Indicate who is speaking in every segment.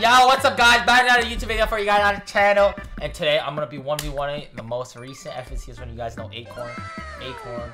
Speaker 1: Yo, what's up guys? Back another YouTube video for you guys on the channel. And today I'm gonna be 1v1ing the most recent FNCS when you guys know Acorn. Acorn,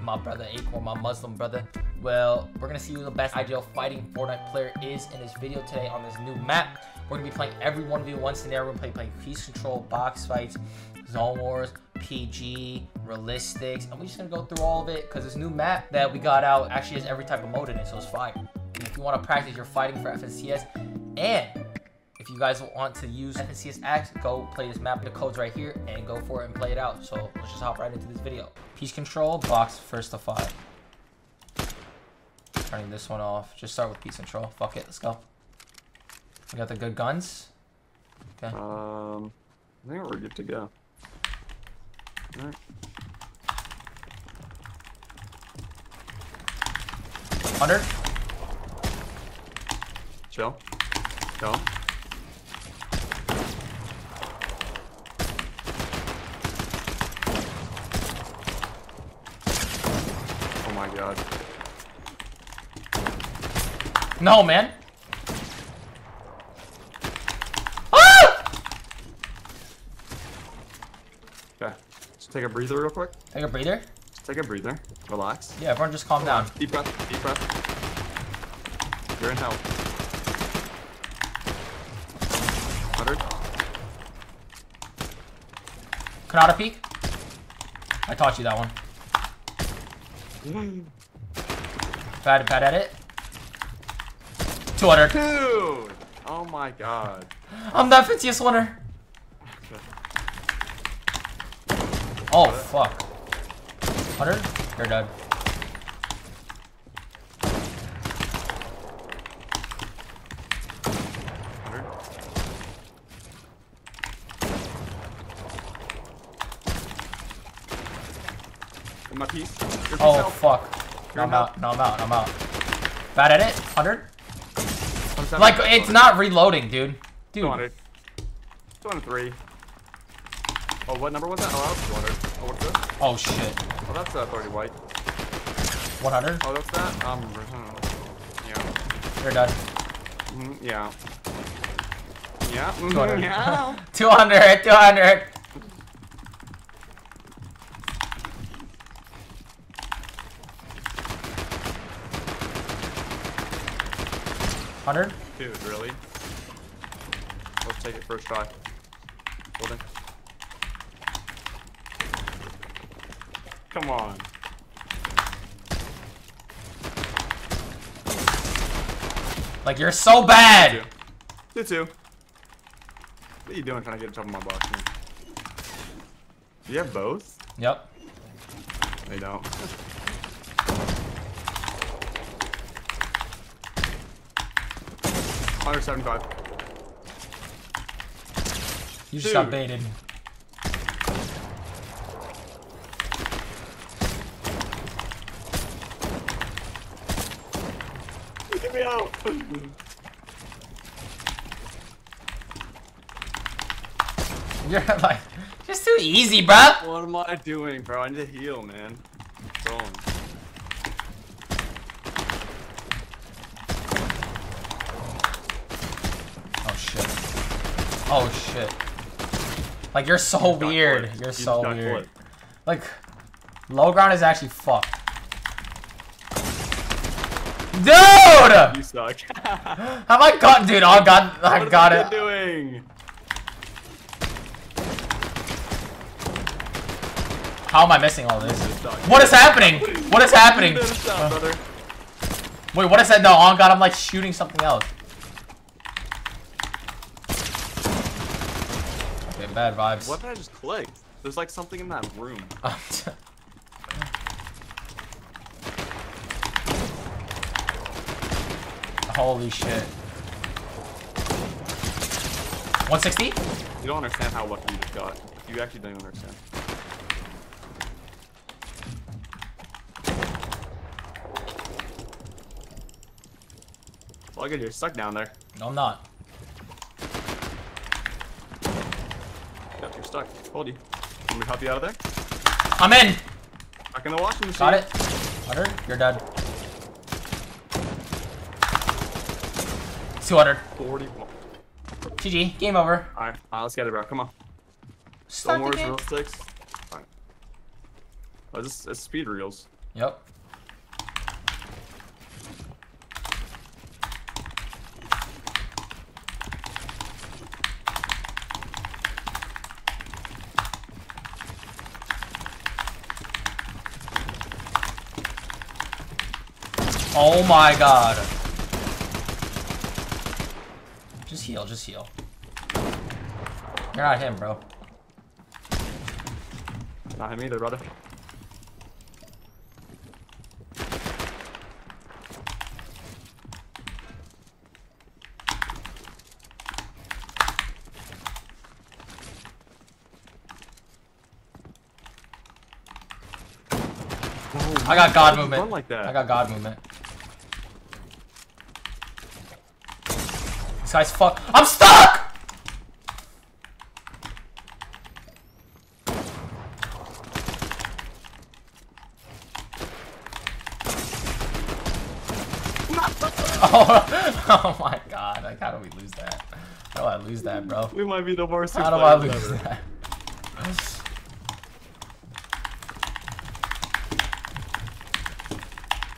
Speaker 1: my brother Acorn, my Muslim brother. Well, we're gonna see who the best ideal fighting Fortnite player is in this video today on this new map. We're gonna be playing every 1v1 scenario. We're gonna play playing Piece Control, Box Fights, Zone Wars, PG, Realistics, and we're just gonna go through all of it because this new map that we got out actually has every type of mode in it, so it's fire. And if you want to practice your fighting for FNCS, and if you guys want to use FNCS X, go play this map. The code's right here, and go for it and play it out. So let's just hop right into this video. Piece control, box first to five. Turning this one off. Just start with peace control. Fuck it, let's go. We got the good guns. Okay.
Speaker 2: Um, I think we're good to go. Alright.
Speaker 1: Hundred.
Speaker 2: Chill. Go. Oh my god.
Speaker 1: No, man. Ah!
Speaker 2: Okay. Just take a breather real quick.
Speaker 1: Take a breather.
Speaker 2: Just take a breather. Relax.
Speaker 1: Yeah, everyone just calm down.
Speaker 2: Deep breath. Deep breath. You're in hell. 100.
Speaker 1: Khanada peek. I taught you that one. Bad, bad at it. 200.
Speaker 2: Dude! Oh my god.
Speaker 1: I'm the FNCS winner. Oh, fuck. 100? You're dead.
Speaker 2: Hundred. In my piece. Piece
Speaker 1: Oh,
Speaker 2: out.
Speaker 1: fuck. No, I'm out. No, I'm out. I'm out. Bad at it? 100? Like, it's not reloading, dude. Dude.
Speaker 2: 200. 203. Oh, what number was that? Oh, that was 200. Oh, what's this?
Speaker 1: Oh, shit.
Speaker 2: Oh, that's uh, 30 white.
Speaker 1: 100?
Speaker 2: Oh, that's that? Um, hmm. yeah.
Speaker 1: You're dead.
Speaker 2: Mm, yeah. Yeah. mhm,
Speaker 1: 200.
Speaker 2: Yeah.
Speaker 1: 200. 200. Hundred?
Speaker 2: Dude, really? Let's take it first try. Building. Come on.
Speaker 1: Like you're so bad.
Speaker 2: Two. Two two. What are you doing trying to get on top of my box? Man? Do you have both?
Speaker 1: Yep.
Speaker 2: They don't. Hundred seventy-five.
Speaker 1: You just got
Speaker 2: Dude.
Speaker 1: baited.
Speaker 2: Get me out!
Speaker 1: You're like just too easy, bro.
Speaker 2: what am I doing, bro? I need to heal, man. Going.
Speaker 1: Oh shit. Oh shit. Like you're so
Speaker 2: Got
Speaker 1: weird. You're
Speaker 2: You
Speaker 1: so weird.
Speaker 2: clipped.
Speaker 1: Like low ground is actually fucked. Dude!
Speaker 2: You suck.
Speaker 1: Have I got dude, oh god I
Speaker 2: what
Speaker 1: got
Speaker 2: are
Speaker 1: it.
Speaker 2: you doing?
Speaker 1: How am I missing all this?
Speaker 2: You.
Speaker 1: What is happening? What is happening?
Speaker 2: Finish that, brother.
Speaker 1: Wait, what is that? No, oh god, I'm like shooting something else. Bad vibes.
Speaker 2: What did I just click? There's like something in that room.
Speaker 1: Holy shit. 160?
Speaker 2: You don't understand how lucky you just got. You actually don't understand. Well, good, you're stuck down there.
Speaker 1: No, I'm not.
Speaker 2: Yep, you're stuck. Told you. Can we help you out of there?
Speaker 1: I'm in.
Speaker 2: Back in the washing machine.
Speaker 1: Got it. 100. You're dead. 200.
Speaker 2: 41.
Speaker 1: GG. Game over.
Speaker 2: Alright, uh, let's get it, bro. Come on.
Speaker 1: Start
Speaker 2: Don't worry, Realistics. Fine. Oh, this it's speed reels.
Speaker 1: Yep. Oh my god. Just heal, just heal. You're not him, bro.
Speaker 2: Not him either, brother.
Speaker 1: I got God
Speaker 2: Why would you
Speaker 1: movement.
Speaker 2: Like that.
Speaker 1: I got God movement. This guy's fuck. I'm stuck! oh, oh my god. Like, how do we lose that? How do I lose that, bro?
Speaker 2: We might be the worst.
Speaker 1: How do I lose
Speaker 2: ever.
Speaker 1: that?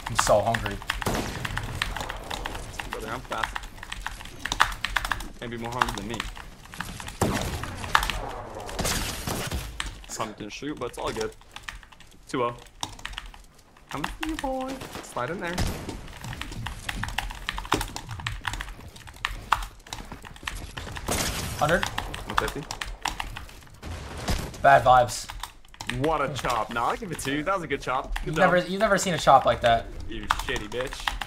Speaker 1: I'm so hungry.
Speaker 2: Brother, I'm fast. Maybe more hungry than me. Some didn't shoot, but it's all good. 2-0. Come you, boy. Slide in there.
Speaker 1: Hundred.
Speaker 2: 150.
Speaker 1: Bad vibes.
Speaker 2: What a chop. Nah, I'll give it to you. That was a good chop. Good
Speaker 1: You've
Speaker 2: job.
Speaker 1: never, you've never seen a chop like that.
Speaker 2: You shitty bitch.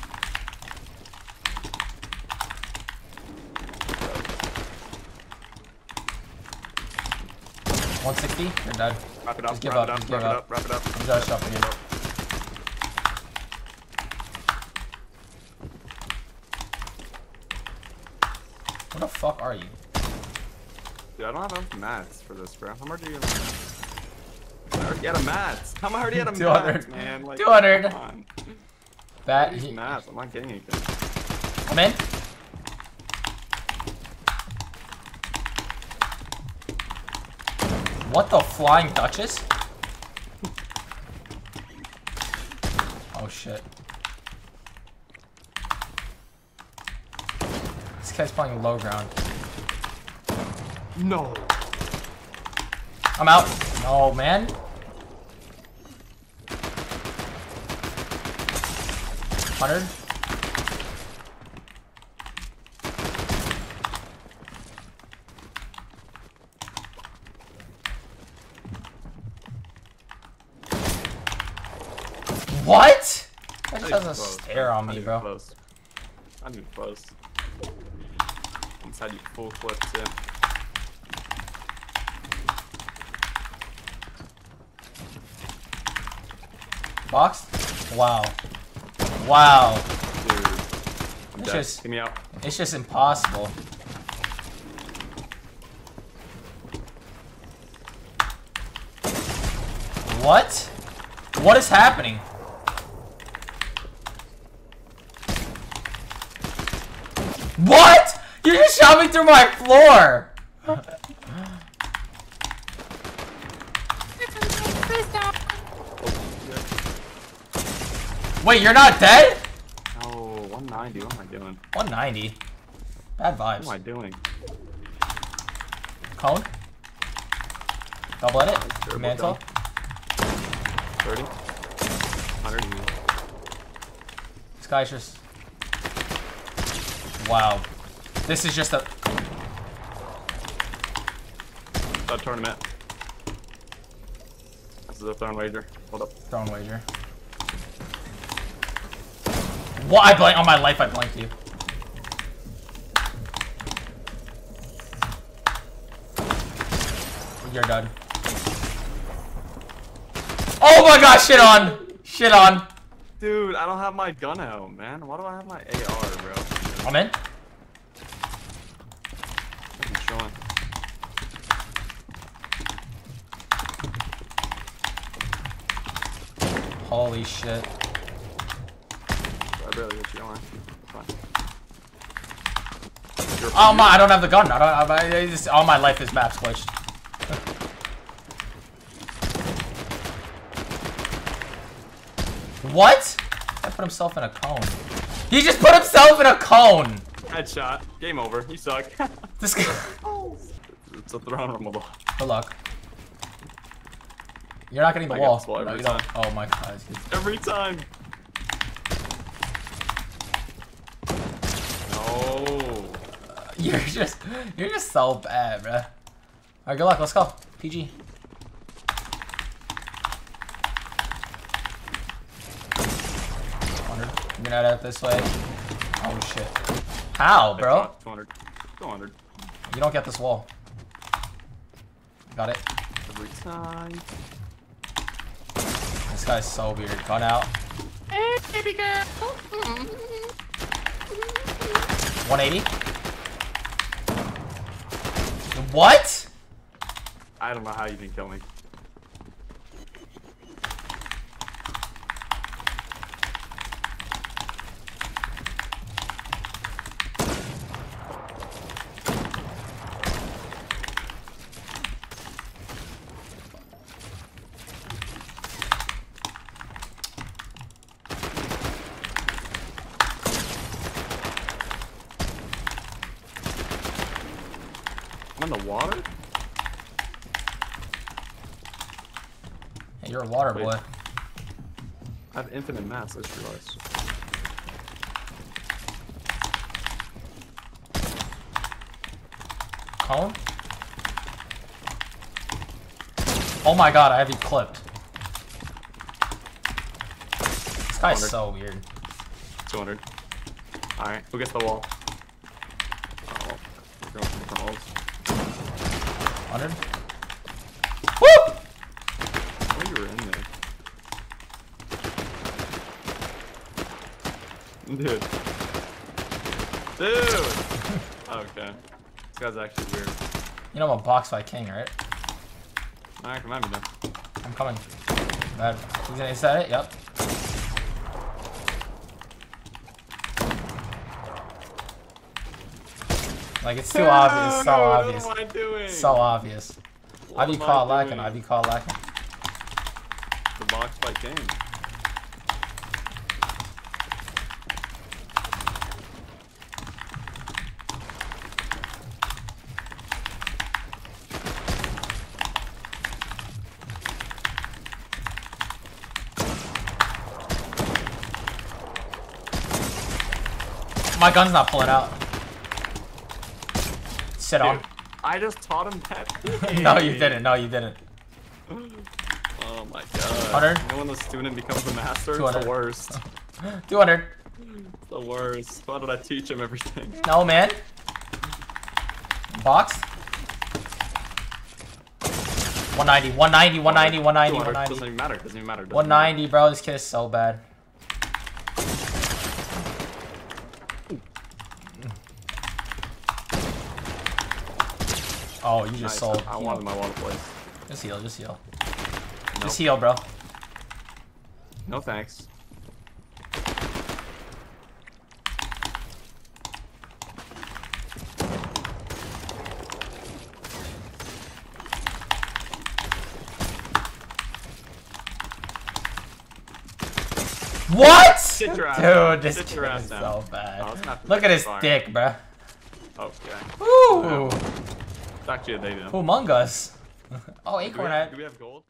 Speaker 1: One sixty. You're dead.
Speaker 2: Wrap it up,
Speaker 1: Just give
Speaker 2: wrap
Speaker 1: up,
Speaker 2: it
Speaker 1: just
Speaker 2: up,
Speaker 1: give
Speaker 2: wrap it
Speaker 1: up.
Speaker 2: wrap it up.
Speaker 1: You gotta shuffle again. Where the fuck are you?
Speaker 2: Dude, I don't have enough mats for this, bro. How much are you gonna I already had a mats. How am I already had a
Speaker 1: 200.
Speaker 2: mats, man? Like,
Speaker 1: 200.
Speaker 2: Come on.
Speaker 1: Bat.
Speaker 2: These
Speaker 1: he-
Speaker 2: mats, I'm not getting anything.
Speaker 1: I'm in. What the flying duchess? Oh shit. This guy's playing low ground.
Speaker 2: No.
Speaker 1: I'm out. No, man. Hundred. What? That just
Speaker 2: Not even
Speaker 1: doesn't
Speaker 2: close,
Speaker 1: stare on
Speaker 2: Not
Speaker 1: me,
Speaker 2: even
Speaker 1: bro.
Speaker 2: Close. Not even close. Inside you full clip too.
Speaker 1: Box? Wow. Wow.
Speaker 2: Dude.
Speaker 1: It's
Speaker 2: dead.
Speaker 1: just-
Speaker 2: Get me out.
Speaker 1: It's just impossible. What? What is happening? What? You just shot me through my floor! Wait, you're not dead?
Speaker 2: Oh, 190. What am I doing?
Speaker 1: 190. Bad
Speaker 2: What am I doing?
Speaker 1: Cone? Double edit?
Speaker 2: Terrible
Speaker 1: Mantle?
Speaker 2: cone. 30. 100.
Speaker 1: This guy's just. Wow. This is just a.
Speaker 2: That tournament. This is a thrown wager. Hold up.
Speaker 1: Throwing wager. What? I blank on my life. I blanked you. You're done. Oh my gosh! Shit on. Shit on.
Speaker 2: Dude, I don't have my gun out, man. Why do I have my AR, bro?
Speaker 1: I'm in.
Speaker 2: I'm chilling.
Speaker 1: Holy shit.
Speaker 2: I barely hit you, don't I?
Speaker 1: Oh my! I don't have the gun. I don't. I, I just, all my life is map switched. What? I put himself in a cone. He just put himself in a cone.
Speaker 2: Headshot. Game over. You suck.
Speaker 1: This guy.
Speaker 2: it's a throne rumble.
Speaker 1: Good luck. You're not getting the
Speaker 2: I
Speaker 1: wall. No,
Speaker 2: every
Speaker 1: you
Speaker 2: time.
Speaker 1: Oh my god.
Speaker 2: Every time. No.
Speaker 1: You're just, you're just so bad, bruh. All right, good luck. Let's go. PG. Hundred. I'm gonna head out this way. Oh shit. How, bro?
Speaker 2: 200. 200.
Speaker 1: You don't get this wall. Got it.
Speaker 2: Every time.
Speaker 1: This guy's so weird. Gun out.
Speaker 3: Hey, baby girl.
Speaker 1: 180. What?
Speaker 2: I don't know how you didn't kill me. I'm the water?
Speaker 1: Hey, you're a water
Speaker 2: Wait.
Speaker 1: boy.
Speaker 2: I have infinite mass, I just realized.
Speaker 1: Cone? Oh my god, I have you clipped. This guy's so weird.
Speaker 2: 200. Alright, who gets the wall? Oh, we're going for different walls.
Speaker 1: 100. Woo!
Speaker 2: Oh, you were in there. Dude. Dude! okay. This guy's actually weird.
Speaker 1: You know I'm a box by king, right?
Speaker 2: Alright, come at me then.
Speaker 1: I'm coming. Bad. He's gonna set it? Yep. Like, it's too obvious. So
Speaker 2: No,
Speaker 1: obvious.
Speaker 2: What am I doing?
Speaker 1: So obvious.
Speaker 2: What
Speaker 1: Ivy
Speaker 2: am I
Speaker 1: caught lacking.
Speaker 2: doing?
Speaker 1: Ivy caught lacking.
Speaker 2: The box fight game.
Speaker 1: My gun's not pulling out. Sit on.
Speaker 2: I just taught him that.
Speaker 1: no, you didn't. No, you didn't.
Speaker 2: Oh my god.
Speaker 1: 100.
Speaker 2: You know when the student becomes the master? It's the worst.
Speaker 1: 200.
Speaker 2: It's the worst. Why did I teach him everything?
Speaker 1: No, man. Box. 190, 190, 190, 190,
Speaker 2: 200. Doesn't even matter. Doesn't even matter. Doesn't
Speaker 1: 190, bro. This kid is so bad. Oh, you just
Speaker 2: Nice.
Speaker 1: sold.
Speaker 2: I wanted my water place.
Speaker 1: Just heal, just heal.
Speaker 2: Nope.
Speaker 1: Just heal, bro.
Speaker 2: No thanks.
Speaker 1: What?
Speaker 2: Sit your ass down.
Speaker 1: Dude, this kid is
Speaker 2: down.
Speaker 1: so bad.
Speaker 2: Oh,
Speaker 1: Look at his
Speaker 2: fine.
Speaker 1: dick, bruh.
Speaker 2: Okay.
Speaker 1: Ooh.
Speaker 2: It's actually a day though.
Speaker 1: Among Us. Oh,
Speaker 2: Do we,
Speaker 1: Acorn
Speaker 2: have, do we have gold?